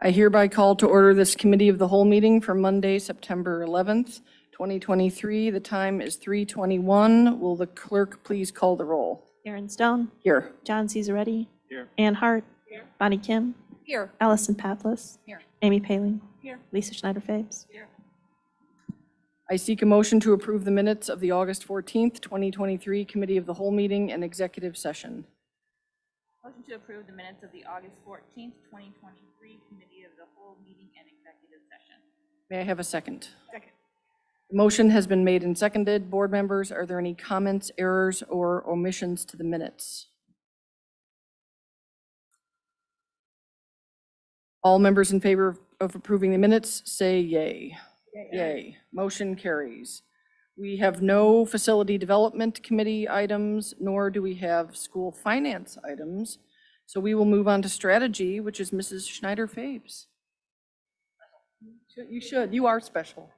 I hereby call to order this committee of the whole meeting for Monday, September 11th, 2023. The time is 3:21. Will the clerk please call the roll? Aaron Stone, Here. John Caesarretti. Here. Ann Hart. Here. Bonnie Kim. Here. Allison Pathless. Here. Amy Paling. Here. Lisa Schneider Fabes. Here. I seek a motion to approve the minutes of the August 14th, 2023 Committee of the Whole Meeting and Executive Session. Motion to approve the minutes of the August fourteenth, twenty twenty-three Committee of the Whole Meeting and Executive Session. May I have a second? Second. The motion has been made and seconded. Board members, are there any comments, errors, or omissions to the minutes? All members in favor of approving the minutes, say yay. Yay. Motion carries. We have no Facility Development Committee items, nor do we have school finance items. So we will move on to strategy, which is Mrs. Schneider Fabes. You should, you are special.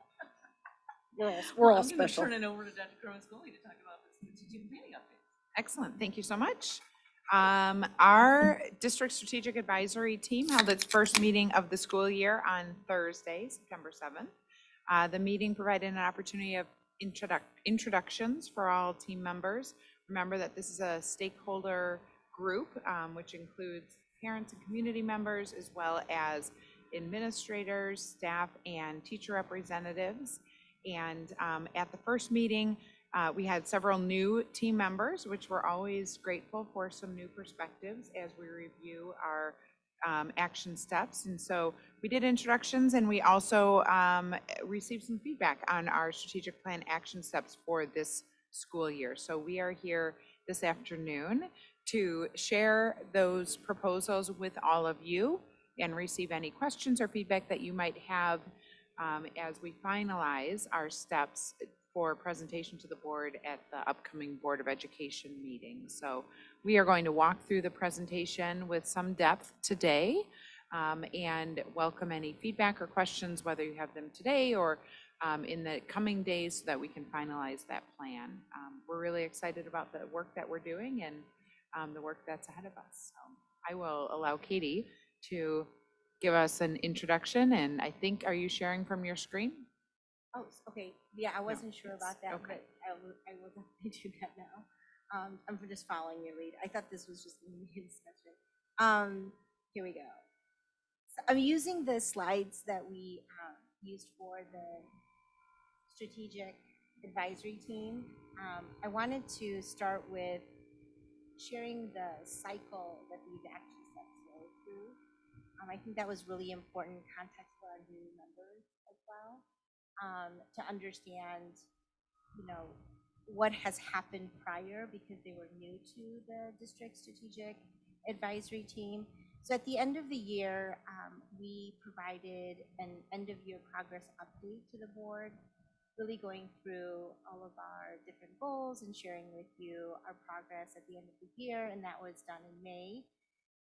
We're all, we're all special. I'm going to turn it over to Dr. Scully to talk about the strategic planning update. Excellent, thank you so much. Um, Our district strategic advisory team held its first meeting of the school year on Thursday, September 7th. Uh, The meeting provided an opportunity of introduc- introductions for all team members. Remember that this is a stakeholder group, um, which includes parents and community members, as well as administrators, staff, and teacher representatives. And um, at the first meeting, uh, we had several new team members, which we're always grateful for some new perspectives as we review our um, action steps. And so we did introductions and we also um, received some feedback on our strategic plan action steps for this school year. So we are here this afternoon to share those proposals with all of you and receive any questions or feedback that you might have um, as we finalize our steps for presentation to the board at the upcoming Board of Education meeting. So we are going to walk through the presentation with some depth today um, and welcome any feedback or questions, whether you have them today or um, in the coming days so that we can finalize that plan. Um, We're really excited about the work that we're doing and um, the work that's ahead of us. So I will allow Katie to give us an introduction, and I think, are you sharing from your screen? Oh, s- okay, yeah, I wasn't sure about that, okay. but I will, I will definitely do that now. Um, I'm just following your lead. I thought this was just a meeting discussion. Um, here we go. So I'm using the slides that we, um, used for the strategic advisory team. Um, I wanted to start with sharing the cycle that these action steps go through. Um, I think that was really important context for our new members as well um, to understand, you know, what has happened prior because they were new to the district strategic advisory team. So at the end of the year, um, we provided an end-of-year progress update to the board, really going through all of our different goals and sharing with you our progress at the end of the year, and that was done in May.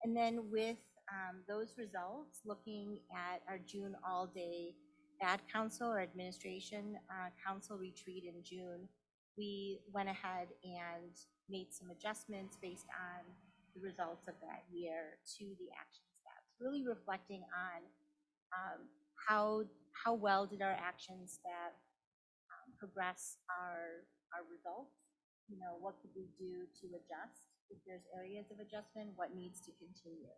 And then with um, those results, looking at our June all-day ad council or administration uh, council retreat in June, we went ahead and made some adjustments based on the results of that year to the action steps, really reflecting on um, how, how well did our action step um, progress our, our results? You know, what could we do to adjust? If there's areas of adjustment, what needs to continue?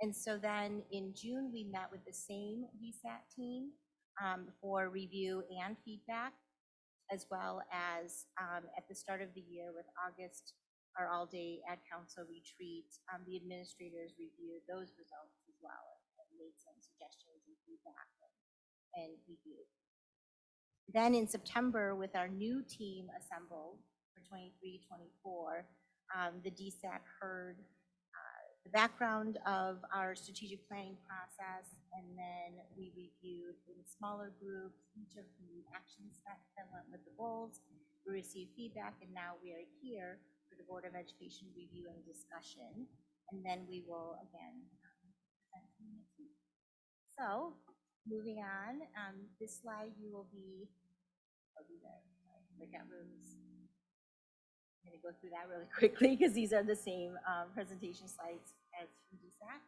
And so then in June, we met with the same DSAT team um, for review and feedback, as well as um, at the start of the year with August, our all-day ad council retreat, um, the administrators reviewed those results as well and made some suggestions and feedback and- and review. Then in September, with our new team assembled for 23, 24, um, the DSAC heard the background of our strategic planning process, and then we reviewed in smaller groups each of the action steps that went with the goals. We received feedback, and now we are here for the Board of Education review and discussion. And then we will again um, present. So, moving on, um, this slide you will be, be there, breakout rooms. Go through that really quickly because these are the same um, presentation slides as from DSAC.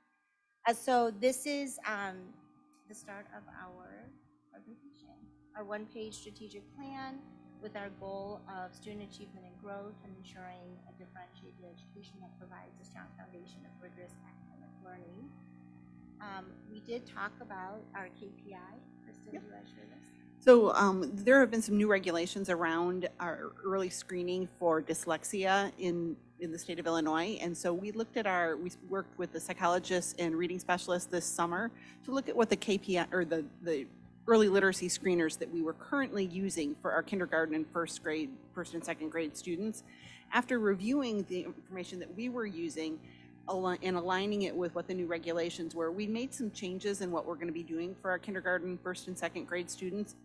Uh, so this is, um, the start of our presentation. Our one-page strategic plan with our goal of student achievement and growth and ensuring a differentiated education that provides a strong foundation of rigorous academic learning. Um, we did talk about our KPI. Kristen, do you want to share this? So um, there have been some new regulations around our early screening for dyslexia in, in the state of Illinois. And so we looked at our, we worked with the psychologists and reading specialists this summer to look at what the KPI, or the, the early literacy screeners that we were currently using for our kindergarten and first grade, first and second grade students. After reviewing the information that we were using, and aligning it with what the new regulations were, we made some changes in what we're going to be doing for our kindergarten, first and second grade students.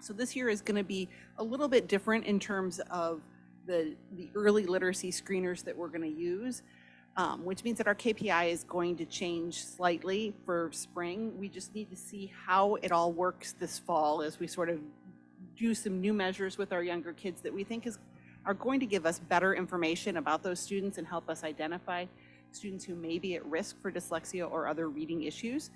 So this year is going to be a little bit different in terms of the, the early literacy screeners that we're going to use, um, which means that our KPI is going to change slightly for spring. We just need to see how it all works this fall as we sort of do some new measures with our younger kids that we think is, are going to give us better information about those students and help us identify students who may be at risk for dyslexia or other reading issues.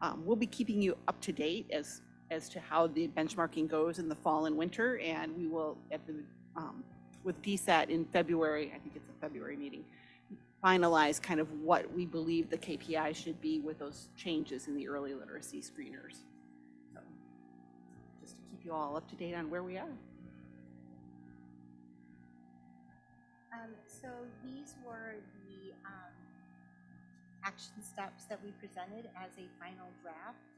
Um, we'll be keeping you up to date as, as to how the benchmarking goes in the fall and winter, and we will, at the, um, with DSAT in February, I think it's a February meeting, finalize kind of what we believe the KPI should be with those changes in the early literacy screeners. So, Just to keep you all up to date on where we are. Um, so these were the, um, action steps that we presented as a final draft.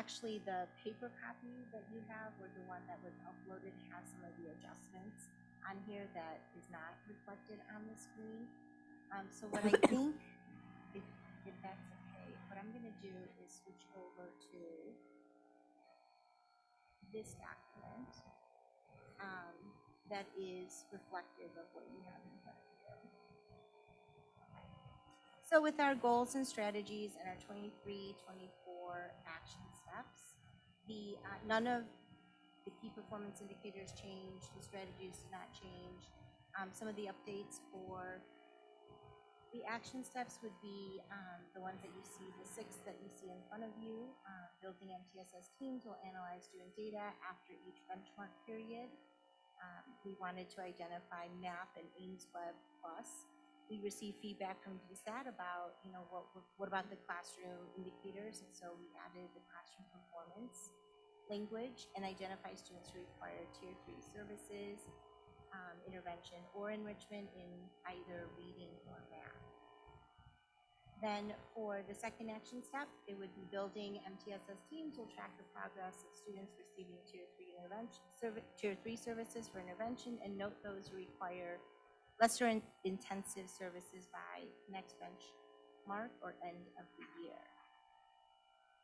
Actually, the paper copy that you have, or the one that was uploaded, has some of the adjustments on here that is not reflected on the screen. Um, so what I think, if, if that's okay, what I'm gonna do is switch over to this document, um, that is reflective of what you have in front of you. So with our goals and strategies and our 23, 24 action steps, the, uh, none of the key performance indicators change, the strategies did not change. Um, some of the updates for the action steps would be, um, the ones that you see, the six that you see in front of you. Uh, building MTSS teams will analyze student data after each benchmark period. Um, we wanted to identify MAP and Ames Web Plus. We received feedback from DSAT about, you know, what, what about the classroom indicators? And so we added the classroom performance language and identify students who require tier three services, um, intervention or enrichment in either reading or math. Then for the second action step, it would be building MTSS teams will track the progress of students receiving tier three intervention, tier three services for intervention and note those who require lesser in- intensive services by next benchmark or end of the year.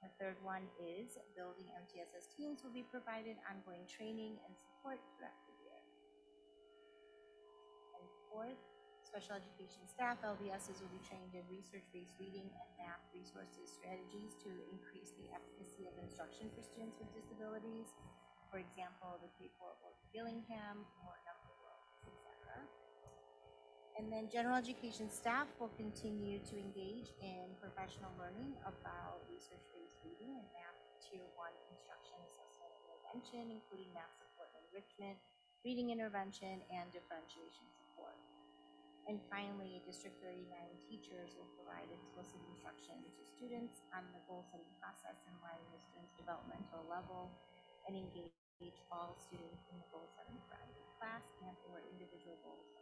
The third one is building MTSS teams will be provided ongoing training and support throughout the year. And fourth, special education staff, LBSs will be trained in research-based reading and math resources strategies to increase the efficacy of instruction for students with disabilities. For example, the K-4 or Gillingham or And then general education staff will continue to engage in professional learning about research-based reading and math tier one instruction, assessment, intervention, including math support and enrichment, reading intervention, and differentiation support. And finally, District 39 teachers will provide explicit instruction to students on the goal setting process and line with students' developmental level and engage all students in the goal setting for either class and or individual goals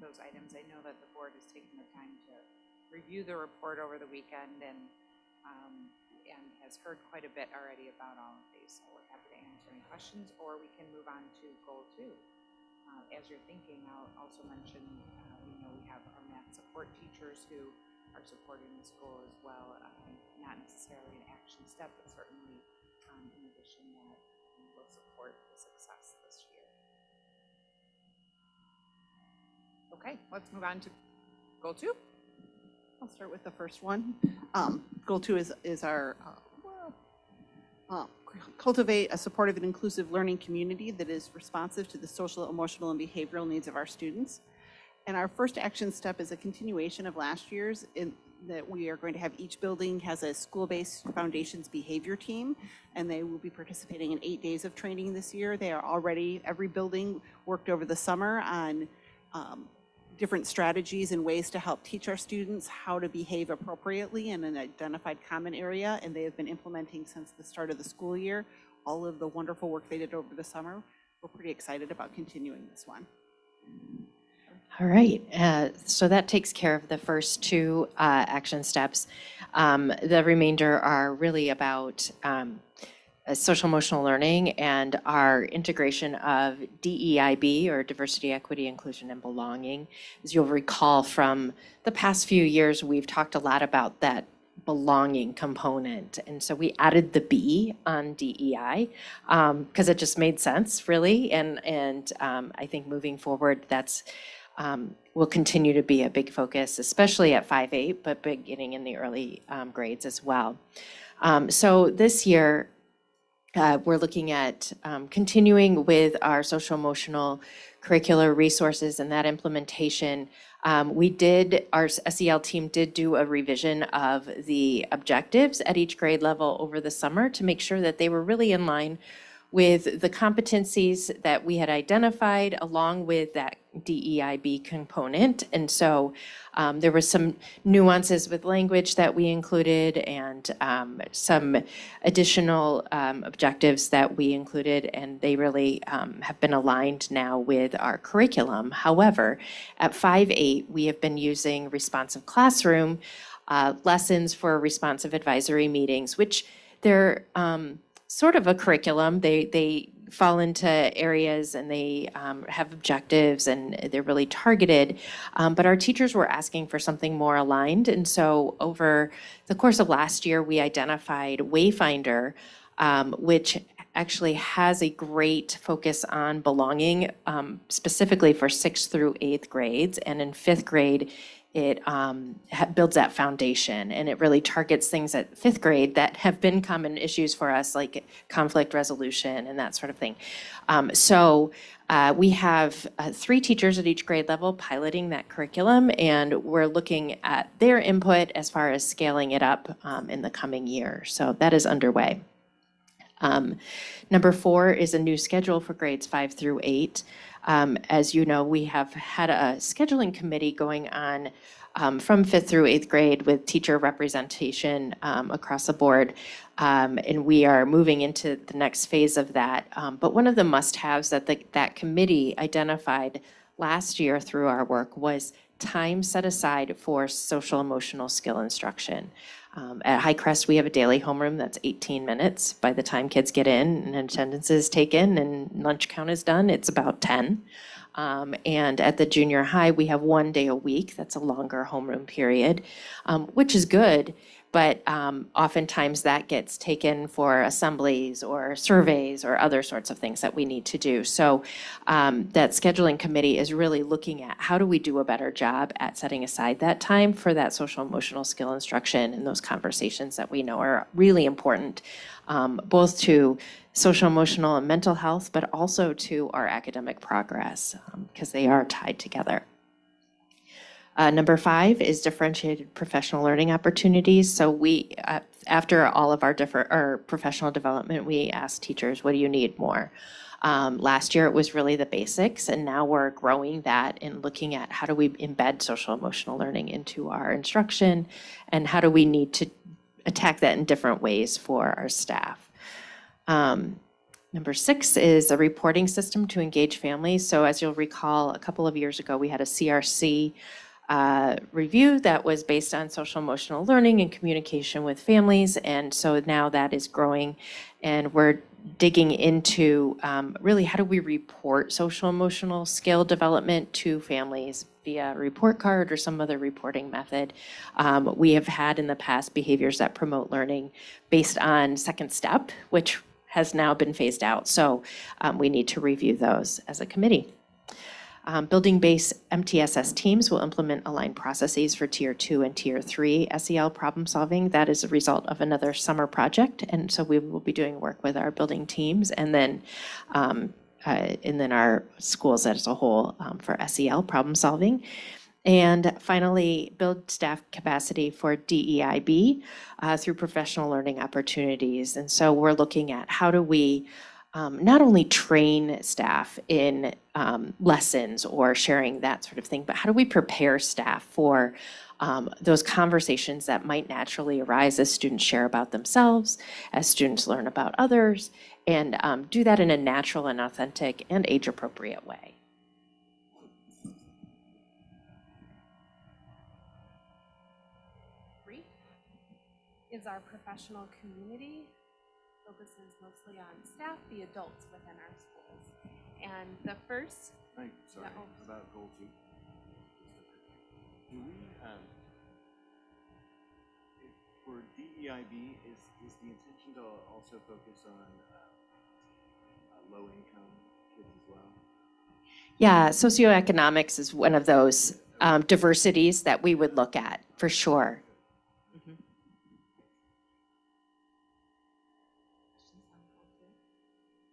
those items. I know that the board has taken the time to review the report over the weekend and, um, and has heard quite a bit already about all of these. So we're happy to answer any questions, or we can move on to goal two. Uh, as you're thinking, I'll also mention, uh, we know we have our math support teachers who are supporting the school as well. um, Not necessarily an action step, but certainly, um, in addition that will support this Okay, let's move on to goal two. I'll start with the first one. Um, Goal two is, is our, uh, uh, cultivate a supportive and inclusive learning community that is responsive to the social, emotional, and behavioral needs of our students. And our first action step is a continuation of last year's in that we are going to have each building has a school-based foundations behavior team, and they will be participating in eight days of training this year. They are already, every building worked over the summer on um, different strategies and ways to help teach our students how to behave appropriately in an identified common area, and they have been implementing since the start of the school year all of the wonderful work they did over the summer. We're pretty excited about continuing this one. All right, uh, so that takes care of the first two uh, action steps. Um, The remainder are really about um, social emotional learning and our integration of DEIB, or Diversity, Equity, Inclusion, and Belonging. As you'll recall from the past few years, we've talked a lot about that belonging component. And so we added the B on DEI because it just made sense, really. And, and um, I think moving forward, that's um, will continue to be a big focus, especially at 5-8, but beginning in the early um, grades as well. Um, So this year, uh, we're looking at um, continuing with our social emotional curricular resources and that implementation. Um, We did, our SEL team did do a revision of the objectives at each grade level over the summer to make sure that they were really in line with the competencies that we had identified along with that DEIB component. And so um, there were some nuances with language that we included and um, some additional um, objectives that we included, and they really um, have been aligned now with our curriculum. However, at 5-8, we have been using responsive classroom uh, lessons for responsive advisory meetings, which they're um, sort of a curriculum. They they fall into areas and they um, have objectives and they're really targeted. Um, but our teachers were asking for something more aligned, and so over the course of last year, we identified Wayfinder, um, which actually has a great focus on belonging, um, specifically for sixth through eighth grades, and in fifth grade it um, builds that foundation and it really targets things at fifth grade that have been common issues for us, like conflict resolution and that sort of thing. Um, so uh, we have uh, three teachers at each grade level piloting that curriculum, and we're looking at their input as far as scaling it up um, in the coming year. So that is underway. Um, Number four is a new schedule for grades five through eight. Um, As you know, we have had a scheduling committee going on um, from fifth through eighth grade with teacher representation um, across the board. Um, And we are moving into the next phase of that. Um, But one of the must-haves that the- that committee identified last year through our work was time set aside for social emotional skill instruction. Um, At Highcrest, we have a daily homeroom that's 18 minutes. By the time kids get in and attendance is taken and lunch count is done, it's about 10. Um, And at the junior high, we have one day a week, that's a longer homeroom period, um, which is good. But um, oftentimes that gets taken for assemblies or surveys or other sorts of things that we need to do. So um, that scheduling committee is really looking at how do we do a better job at setting aside that time for that social emotional skill instruction and those conversations that we know are really important, um, both to social emotional and mental health, but also to our academic progress, because they are tied together. Uh, number five is differentiated professional learning opportunities. So we, uh, after all of our different, our professional development, we asked teachers, what do you need more? Um, last year, it was really the basics, and now we're growing that and looking at how do we embed social emotional learning into our instruction, and how do we need to attack that in different ways for our staff. Um, Number six is a reporting system to engage families. So as you'll recall, a couple of years ago, we had a CRC uh, review that was based on social emotional learning and communication with families. And so now that is growing and we're digging into um, really how do we report social emotional skill development to families via report card or some other reporting method. Um, we have had in the past behaviors that promote learning based on second step, which has now been phased out. So um, we need to review those as a committee. Um, Building-based MTSS teams will implement aligned processes for Tier 2 and Tier 3 SEL problem solving. That is a result of another summer project, and so we will be doing work with our building teams and then, um, uh, and then our schools as a whole um, for SEL problem solving. And finally, build staff capacity for DEIB uh, through professional learning opportunities. And so we're looking at how do we not only train staff in um, lessons or sharing that sort of thing, but how do we prepare staff for um, those conversations that might naturally arise as students share about themselves, as students learn about others, and um, do that in a natural and authentic and age-appropriate way. Is our professional community, staff, the adults within our schools. And the first, Right, sorry, Yeah, oh. about goal two. Do we, um, if, for DEIB, is, is the intention to also focus on, um, uh, low-income kids as well? Yeah, socioeconomics is one of those um, diversities that we would look at, for sure.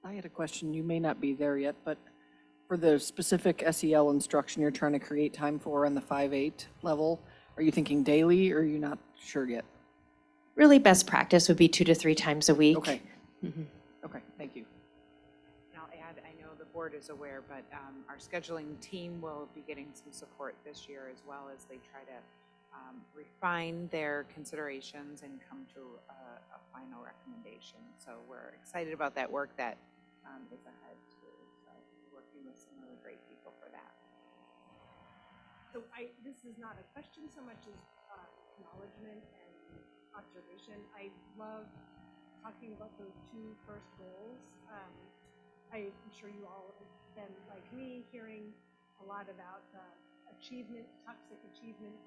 I had a question, you may not be there yet, but for the specific SEL instruction you're trying to create time for on the 5-8 level, are you thinking daily or are you not sure yet? Really, best practice would be two to three times a week. Okay, Mhm. okay, thank you. And I'll add, I know the board is aware, but um, our scheduling team will be getting some support this year as well as they try to um, refine their considerations and come to a, a final recommendation. So we're excited about that work that um, is ahead too. So working with some really great people for that. so I, this is not a question so much as uh, acknowledgement and observation. I love talking about those two first goals. Um, I'm sure you all have been, like me, hearing a lot about the achievement, toxic achievement,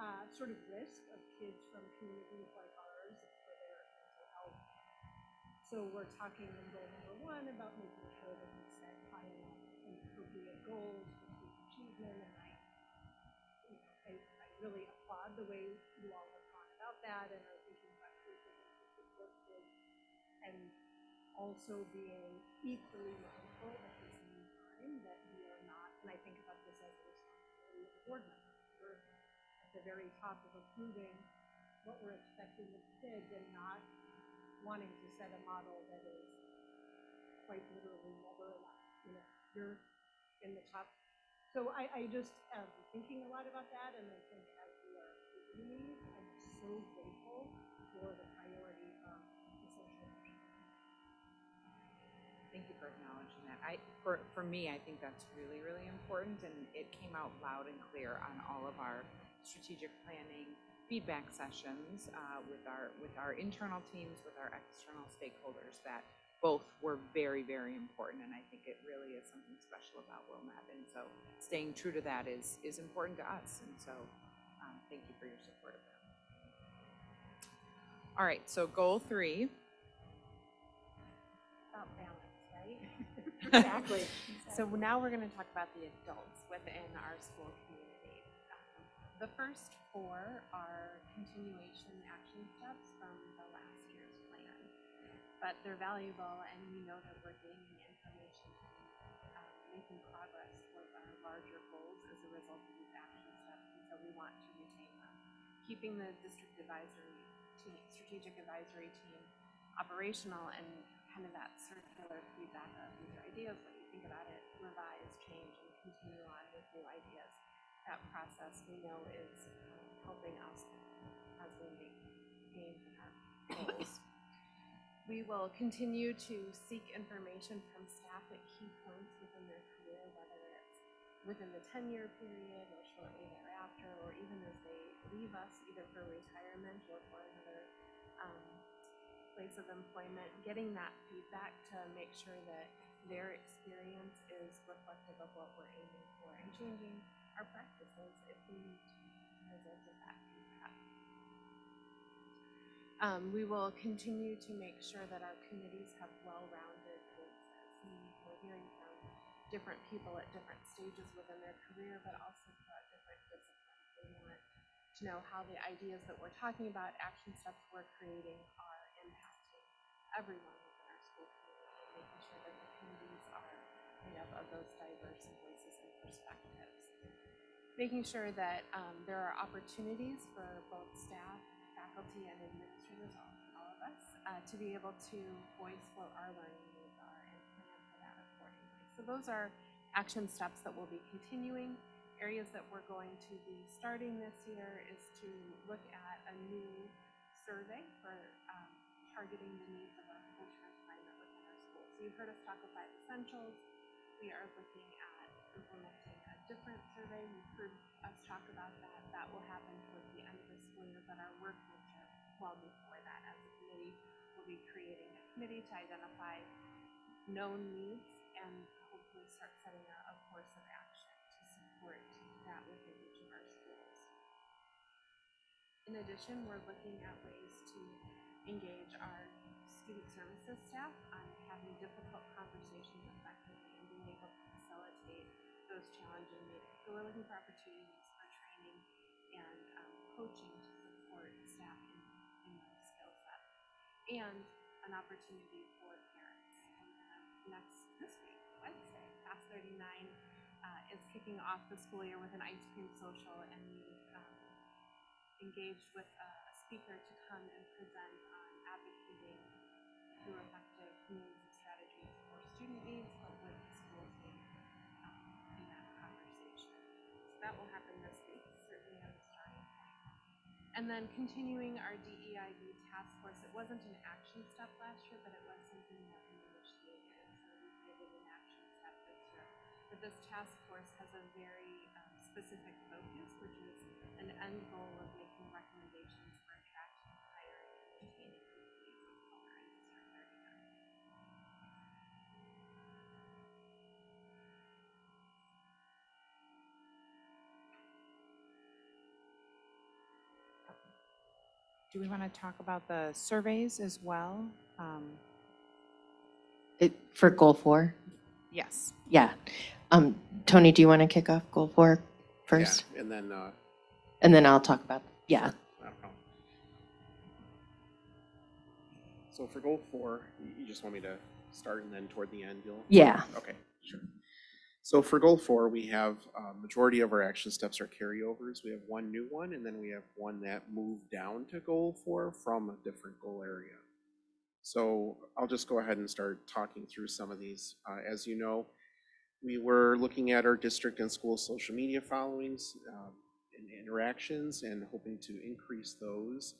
uh, sort of risk of kids from communities like So we're talking in goal number one about making sure that we set high and appropriate goals for student achievement, and I, you know, I, I really applaud the way you all have gone about that and are thinking about support kids, and also being equally mindful at the same time that we are not, and I think about this as a responsibility of board. We're at the very top of approving what we're expecting of kids and not wanting to set a model that is quite literally never enough. You know, you're in the top. So I, I just am thinking a lot about that, and I think as we are approving these, I'm so grateful for the priority of social Thank you for acknowledging that. I, for, for me, I think that's really, really important, and it came out loud and clear on all of our strategic planning feedback sessions uh, with our, with our internal teams, with our external stakeholders, that both were very, very important, and I think it really is something special about Wilmette, and so staying true to that is, is important to us, and so, um, thank you for your support of that. All right, so goal three. about balance, right? Exactly. So now we're going to talk about the adults within our school community. The first four are continuation action steps from the last year's plan. But they're valuable and we know that we're gaining information and um, making progress towards our larger goals as a result of these action steps. And so we want to retain them. Keeping the district advisory team, strategic advisory team operational and kind of that circular feedback of these ideas, what you think about it, revise, change, and continue on with new ideas. That process we know is um, helping us as we make gains in our goals. We will continue to seek information from staff at key points within their career, whether it's within the ten-year period or shortly thereafter, or even as they leave us either for retirement or for another um, place of employment, getting that feedback to make sure that their experience is reflective of what we're aiming for and changing our practices if we need to result of that feedback. Um, we will continue to make sure that our committees have well-rounded voices. We're hearing from different people at different stages within their career, but also throughout different disciplines. They want to know how the ideas that we're talking about, action steps we're creating are impacting everyone within our school community, making sure that the communities are made up of those diverse voices and perspectives. Making sure that um, there are opportunities for both staff, faculty, and administrators, all, all of us, uh, to be able to voice what our learning needs are and plan for that accordingly. So those are action steps that we'll be continuing. Areas that we're going to be starting this year is to look at a new survey for um, targeting the needs of our full-term climate within our schools. So you've heard us talk about essentials. We are looking at implementing different survey. You've heard us talk about that. That will happen towards the end of the school year, but our work will start well before that. As a committee, we'll be creating a committee to identify known needs and hopefully start setting a, a course of action to support that within each of our schools. In addition, we're looking at ways to engage our student services staff on having difficult conversations able to those challenging meetings. So we're looking for opportunities for training and um, coaching to support staff in, in skill set, And an opportunity for parents. And then next, this week, Wednesday, Fast 39 uh, is kicking off the school year with an ice cream social and we've um, engaged with a a speaker to come and present on advocating through effective community strategies for student needs, that will happen this week, certainly as a starting point. And then continuing our DEIB task force, it wasn't an action step last year, but it was something that we initiated, so we made it an action step this year. But this task force has a very um, specific focus, which is an end goal of making recommendations Do we want to talk about the surveys as well? Um, It- For goal four? Yes. Yeah. Um, Tony, do you want to kick off goal four first? Yeah, and then, uh, And then I'll talk about, yeah. not a. So for goal four, you, you just want me to start and then toward the end you'll? Yeah. Okay, sure. So for goal four, we have, uh, majority of our action steps are carryovers. We have one new one, and then we have one that moved down to goal four from a different goal area. So I'll just go ahead and start talking through some of these. Uh, as you know, we were looking at our district and school social media followings, um, and interactions and hoping to increase those.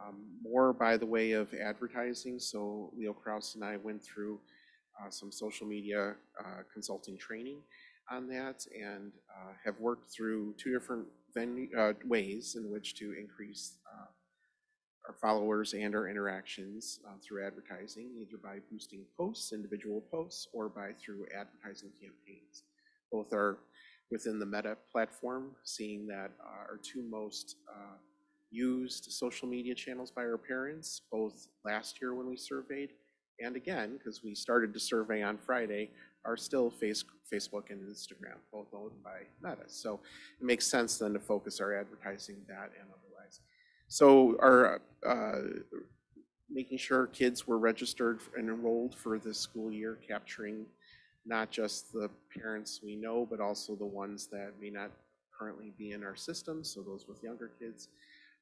Um, more by the way of advertising, so Leo Kraus and I went through some social media uh, consulting training on that and uh, have worked through two different venue, uh, ways in which to increase uh, our followers and our interactions uh, through advertising, either by boosting posts, individual posts, or by through advertising campaigns. Both are within the Meta platform, seeing that our two most uh, used social media channels by our parents, both last year when we surveyed, and again, because we started to survey on Friday, are still face, Facebook and Instagram, both owned by Meta. So it makes sense then to focus our advertising that and otherwise. So our, uh, making sure kids were registered and enrolled for this school year, capturing not just the parents we know, but also the ones that may not currently be in our system, so those with younger kids.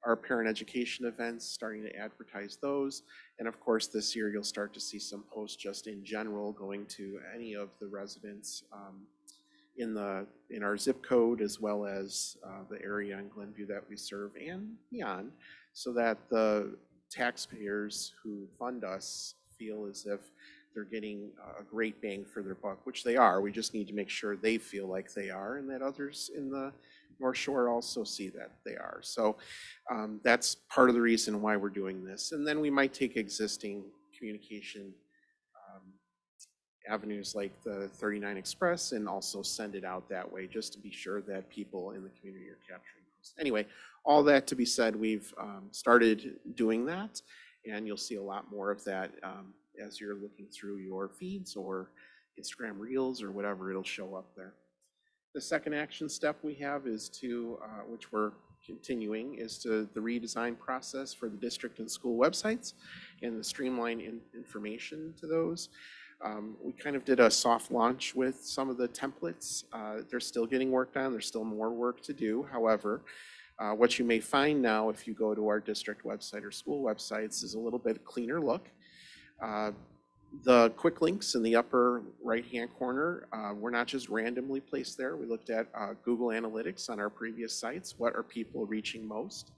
Our parent education events, starting to advertise those. And of course, this year you'll start to see some posts just in general going to any of the residents um, in the, in our zip code as well as uh, the area in Glenview that we serve and beyond, so that the taxpayers who fund us feel as if they're getting a great bang for their buck, which they are. We just need to make sure they feel like they are and that others in the North Shore also see that they are. So um, that's part of the reason why we're doing this. And then we might take existing communication um, avenues like the 39 Express and also send it out that way, just to be sure that people in the community are capturing those. Anyway, all that to be said, we've um, started doing that, and you'll see a lot more of that um, as you're looking through your feeds or Instagram Reels or whatever, it'll show up there. The second action step we have is to, uh, which we're continuing, is to the redesign process for the district and school websites and the streamline in- information to those. Um, We kind of did a soft launch with some of the templates. Uh, They're still getting worked on. There's still more work to do. However, uh, what you may find now if you go to our district website or school websites is a little bit cleaner look. Uh, The quick links in the upper right-hand corner uh, were not just randomly placed there. We looked at uh, Google Analytics on our previous sites. What are people reaching most?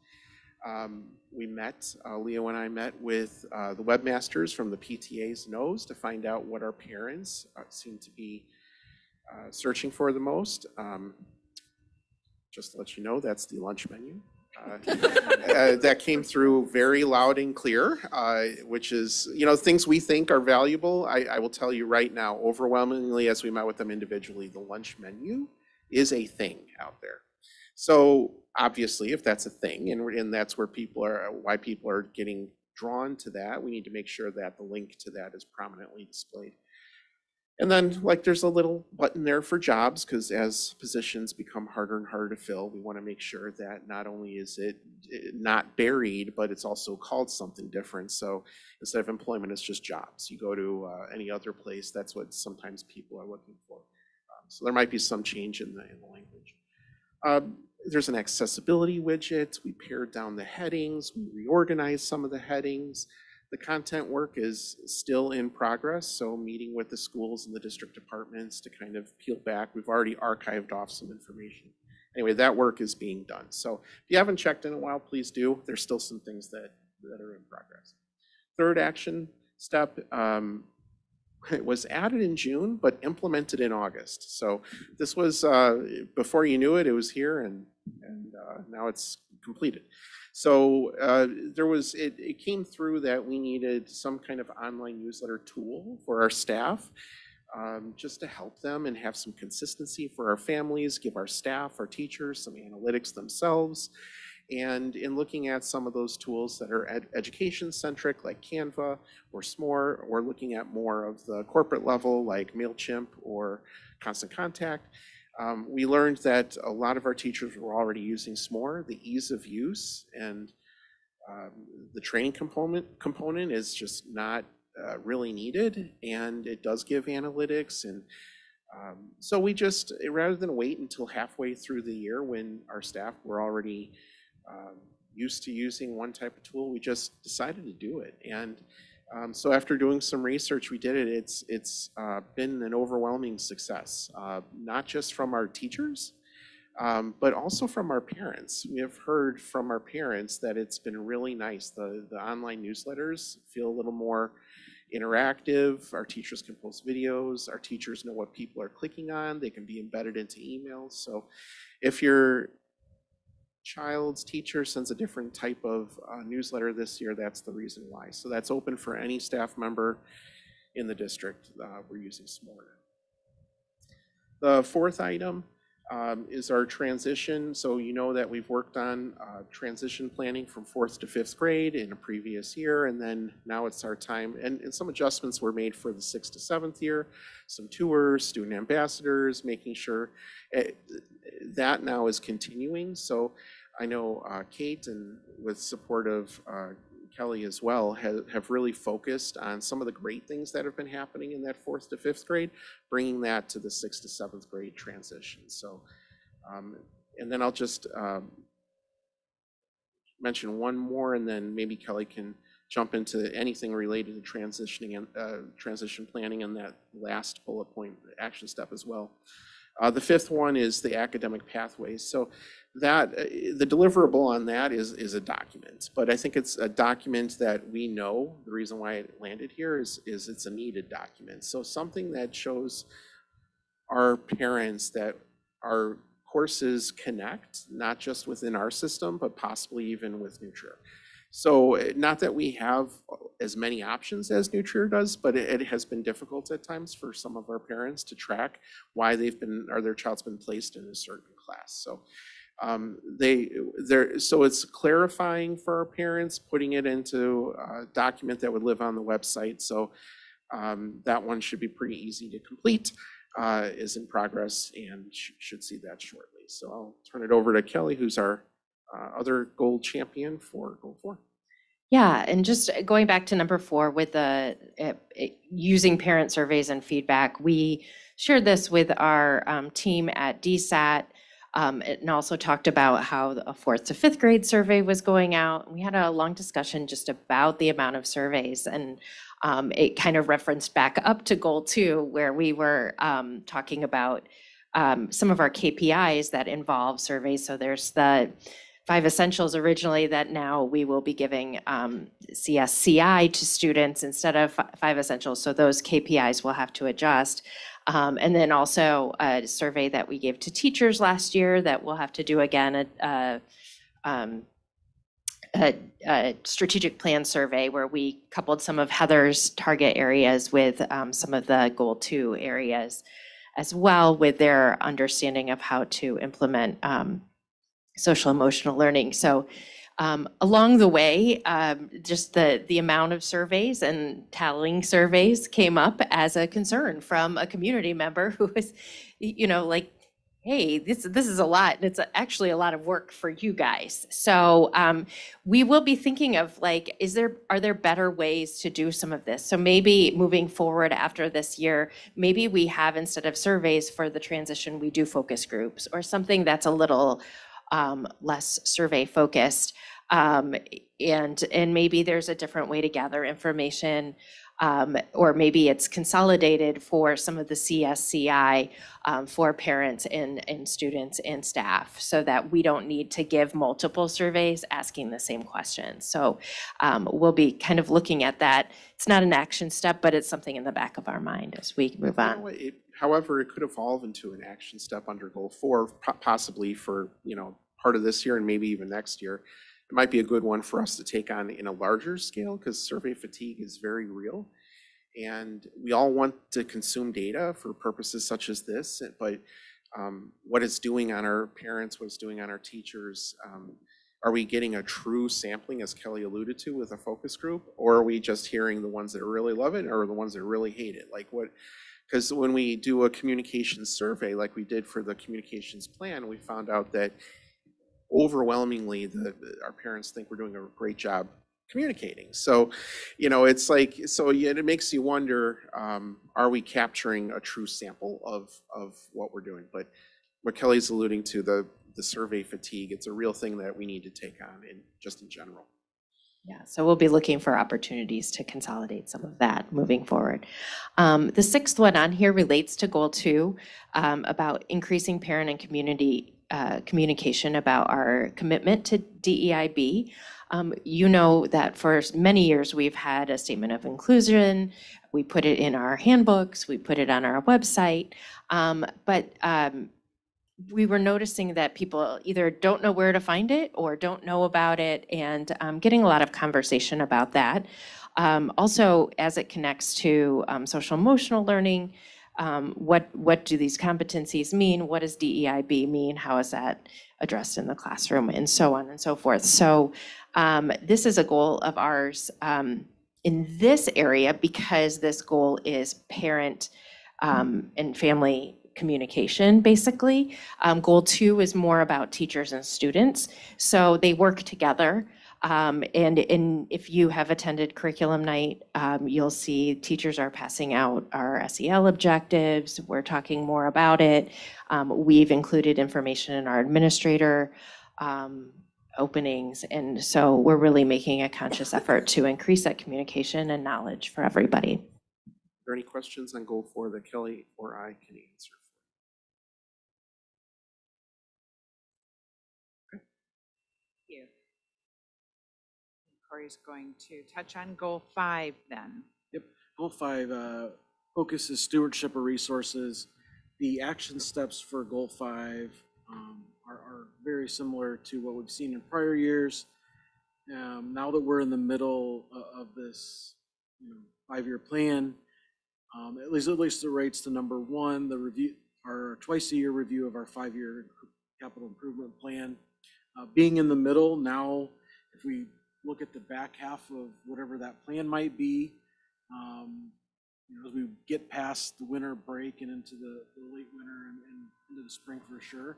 Um, We met, uh, Leo and I met with uh, the webmasters from the PTA's nose to find out what our parents uh, seem to be uh, searching for the most. Um, Just to let you know, that's the lunch menu. Uh, That came through very loud and clear, uh, which is, you know, things we think are valuable. I, I will tell you right now, overwhelmingly, as we met with them individually, the lunch menu is a thing out there. So obviously, if that's a thing, and, and that's where people are, why people are getting drawn to that, we need to make sure that the link to that is prominently displayed. And then, like, there's a little button there for jobs, because as positions become harder and harder to fill, we want to make sure that not only is it eh, not buried, but it's also called something different. So instead of employment, it's just jobs. You go to uh, any other place, that's what sometimes people are looking for. Um, So there might be some change in the, in the language. Um, There's an accessibility widget. We pared down the headings. We reorganized some of the headings. The content work is still in progress, so meeting with the schools and the district departments to kind of peel back. We've already archived off some information. Anyway, that work is being done. So if you haven't checked in a while, please do. There's still some things that, that are in progress. Third action step, um, it was added in June, but implemented in August. So this was, uh, before you knew it, it was here and, and uh, now it's completed. So uh, there was, it, it came through that we needed some kind of online newsletter tool for our staff, um, just to help them and have some consistency for our families, give our staff, our teachers, some analytics themselves. And in looking at some of those tools that are ed- education-centric, like Canva or Smore, or looking at more of the corporate level, like MailChimp or Constant Contact, um, we learned that a lot of our teachers were already using Smore. The ease of use and um, the training component component is just not uh, really needed, and it does give analytics. And um, so we just, rather than wait until halfway through the year when our staff were already um, used to using one type of tool, we just decided to do it. And um, so after doing some research, we did it. It's it's uh, been an overwhelming success, uh, not just from our teachers, um, but also from our parents. We have heard from our parents that it's been really nice. The the online newsletters feel a little more interactive. Our teachers can post videos. Our teachers know what people are clicking on. They can be embedded into emails. So if your child's teacher sends a different type of uh, newsletter this year, that's the reason why. So that's open for any staff member in the district. Uh, We're using Smore. The fourth item um, is our transition. So you know that we've worked on uh, transition planning from fourth to fifth grade in a previous year, and then now it's our time. And, and some adjustments were made for the sixth to seventh year, some tours, student ambassadors, making sure eh, that now is continuing. So I know uh, Kate and with support of uh, Kelly as well have, have really focused on some of the great things that have been happening in that fourth to fifth grade, bringing that to the sixth to seventh grade transition. So, um, and then I'll just um, mention one more, and then maybe Kelly can jump into anything related to transitioning and uh, transition planning and that last bullet point action step as well. Uh, the fifth one is the academic pathways. So that uh, the deliverable on that is is a document, but I think it's a document that we know the reason why it landed here is is it's a needed document. So something that shows our parents that our courses connect, not just within our system, but possibly even with New Trier. So eh, not that we have as many options as New Trier does, but it, it has been difficult at times for some of our parents to track why they've been, or their child's been placed in a certain class. So um, they, there, so it's clarifying for our parents, putting it into a document that would live on the website. So Um, That one should be pretty easy to complete, uh, is in progress and sh- should see that shortly. So I'll turn it over to Kelly, who's our uh, other gold champion for goal four. Yeah, and just going back to number four with the, uh, using parent surveys and feedback, we shared this with our um, team at DSAT um, and also talked about how a fourth to fifth grade survey was going out. We had a long discussion just about the amount of surveys and um, it kind of referenced back up to goal two where we were um, talking about um, some of our KPIs that involve surveys. So there's the five essentials originally that now we will be giving um, CSCI to students instead of five essentials. So those KPIs will have to adjust. Um, and then also a survey that we gave to teachers last year that we'll have to do again, a, a, um, a, a strategic plan survey where we coupled some of Heather's target areas with um, some of the goal two areas as well with their understanding of how to implement um, social emotional learning. So um, along the way, um, just the the amount of surveys and tallying surveys came up as a concern from a community member who was, you know, like, hey, this this is a lot, and it's actually a lot of work for you guys. So um, we will be thinking of like, is there are there better ways to do some of this? So maybe moving forward after this year, maybe we have instead of surveys for the transition, we do focus groups or something that's a little less survey focused. Um, and, and maybe there's a different way to gather information. Um, or maybe it's consolidated for some of the CSCI um, for parents and, and students and staff so that we don't need to give multiple surveys asking the same questions. So um, we'll be kind of looking at that. It's not an action step, but it's something in the back of our mind as we move on. it- However, it could evolve into an action step under goal four, possibly for, you know, part of this year and maybe even next year. It might be a good one for us to take on in a larger scale because survey fatigue is very real. And we all want to consume data for purposes such as this, but um, what it's doing on our parents, what it's doing on our teachers, um, are we getting a true sampling, as Kelly alluded to, with a focus group? Or are we just hearing the ones that really love it or the ones that really hate it? Like what, because when we do a communications survey, like we did for the communications plan, we found out that overwhelmingly, the, our parents think we're doing a great job communicating. So, you know, it's like, so it makes you wonder, um, are we capturing a true sample of, of what we're doing? But what Kelly's alluding to, the, the survey fatigue, it's a real thing that we need to take on in, just in general. Yeah, so we'll be looking for opportunities to consolidate some of that moving forward. Um, The sixth one on here relates to goal two, um, about increasing parent and community uh, communication about our commitment to DEIB. Um, You know that for many years, we've had a statement of inclusion. We put it in our handbooks, we put it on our website. Um, But um, we were noticing that people either don't know where to find it or don't know about it and um, getting a lot of conversation about that. Um, also, as it connects to um, social emotional learning, um, what, what do these competencies mean? What does DEIB mean? How is that addressed in the classroom and so on and so forth. So um, this is a goal of ours um, in this area because this goal is parent um, and family communication, basically. Um, goal two is more about teachers and students. So they work together. Um, and, if you have attended curriculum night, um, you'll see teachers are passing out our SEL objectives. We're talking more about it. Um, we've included information in our administrator um, openings. And so we're really making a conscious effort to increase that communication and knowledge for everybody. Are there any questions on goal four that Kelly or I can answer? Corey's going to touch on goal five then. Goal five uh, focuses stewardship of resources. The action steps for goal five um, are, are very similar to what we've seen in prior years. Um, Now that we're in the middle o- of this, you know, five-year plan, um, at least, at least it relates to number one, the review, our twice-a-year review of our five-year capital improvement plan. Uh, Being in the middle now, if we look at the back half of whatever that plan might be, um, you know, as we get past the winter break and into the, the late winter and, and into the spring for sure,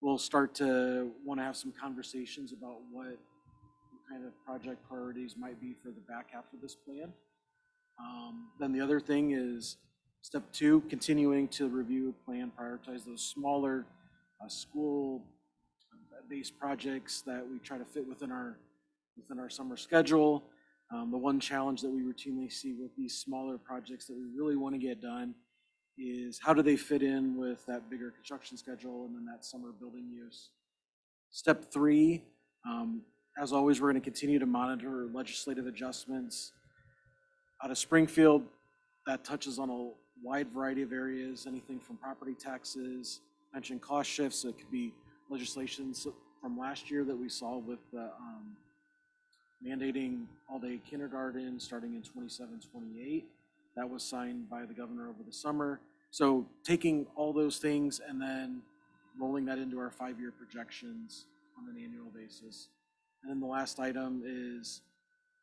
we'll start to want to have some conversations about what, kind of project priorities might be for the back half of this plan. Um, then the other thing is step two, continuing to review, plan, prioritize those smaller uh, school-based projects that we try to fit within our within our summer schedule. Um, the one challenge that we routinely see with these smaller projects that we really want to get done is how do they fit in with that bigger construction schedule and then that summer building use? Step three, um, as always, we're going to continue to monitor legislative adjustments. Out of Springfield, that touches on a wide variety of areas, anything from property taxes, pension cost shifts, it could be legislations from last year that we saw with the, um, mandating all-day kindergarten starting in 27, 28. That was signed by the governor over the summer. So taking all those things and then rolling that into our five-year projections on an annual basis. And then the last item is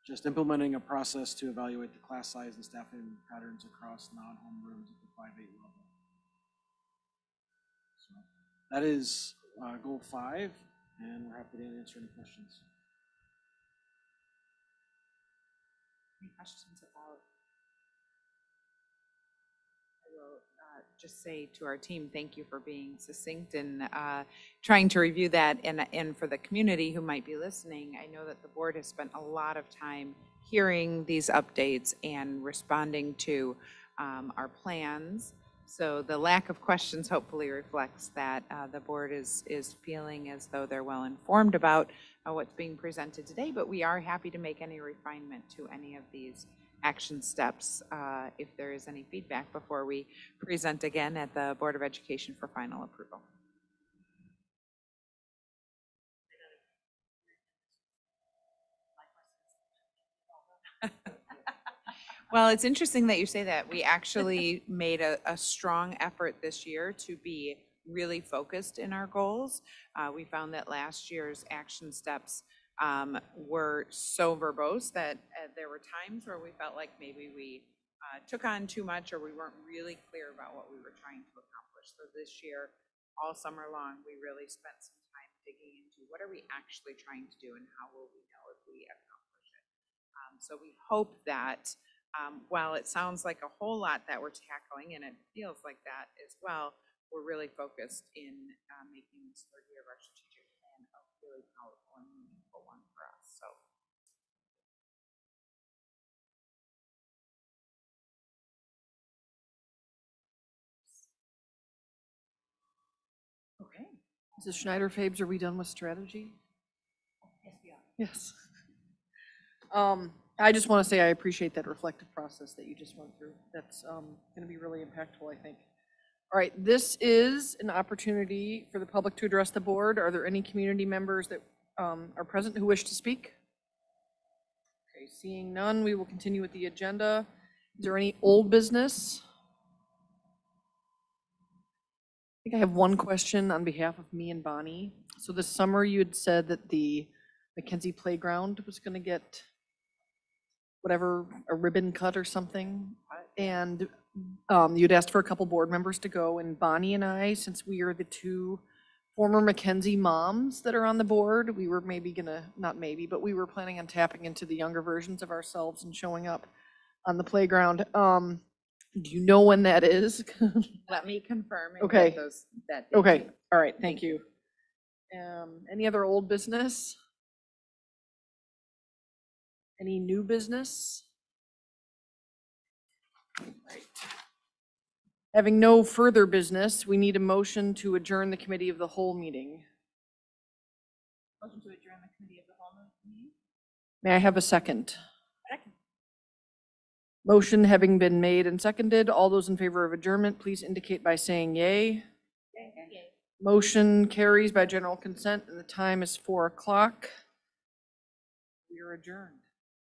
just implementing a process to evaluate the class size and staffing patterns across non-homerooms at the five-eight level. So That is uh, goal five, and we're happy to answer any questions. Any questions about? I will uh, just say to our team, thank you for being succinct and uh, trying to review that. And, and for the community who might be listening, I know that the board has spent a lot of time hearing these updates and responding to um, our plans. So the lack of questions hopefully reflects that uh, the board is, is feeling as though they're well informed about uh, what's being presented today, but we are happy to make any refinement to any of these action steps uh, if there is any feedback before we present again at the Board of Education for final approval. Well, it's interesting that you say that. We actually made a, a strong effort this year to be really focused in our goals. Uh, we found that last year's action steps um, were so verbose that uh, there were times where we felt like maybe we uh, took on too much or we weren't really clear about what we were trying to accomplish. So this year, all summer long, we really spent some time digging into what are we actually trying to do and how will we know if we accomplish it. Um, so we hope that um, while it sounds like a whole lot that we're tackling, and it feels like that as well, we're really focused in uh, making this third year of our strategic plan a really powerful and meaningful one for us. So Okay. Mrs. Schneider Fabes, are we done with strategy? Yes, we are. Yes. Um, I just want to say I appreciate that reflective process that you just went through. That's um, going to be really impactful, I think. All right, this is an opportunity for the public to address the board. Are there any community members that um, are present who wish to speak? Okay, seeing none, we will continue with the agenda. Is there any old business? I think I have one question on behalf of me and Bonnie. So this summer, you had said that the McKenzie Playground was going to get whatever, a ribbon cut or something. And um, you'd asked for a couple board members to go, and Bonnie and I, since we are the two former McKenzie moms that are on the board, we were maybe gonna, not maybe, but we were planning on tapping into the younger versions of ourselves and showing up on the playground. Um, do you know when that is? let me confirm and Okay. get those, that. date Okay, all right, thank you. Um, any other old business? Any new business? Right. Having no further business, we need a motion to adjourn the committee of the whole meeting. Motion to adjourn the committee of the whole meeting? May I have a second? Motion having been made and seconded, all those in favor of adjournment, please indicate by saying yay. Motion carries by general consent, and the time is four o'clock. We are adjourned.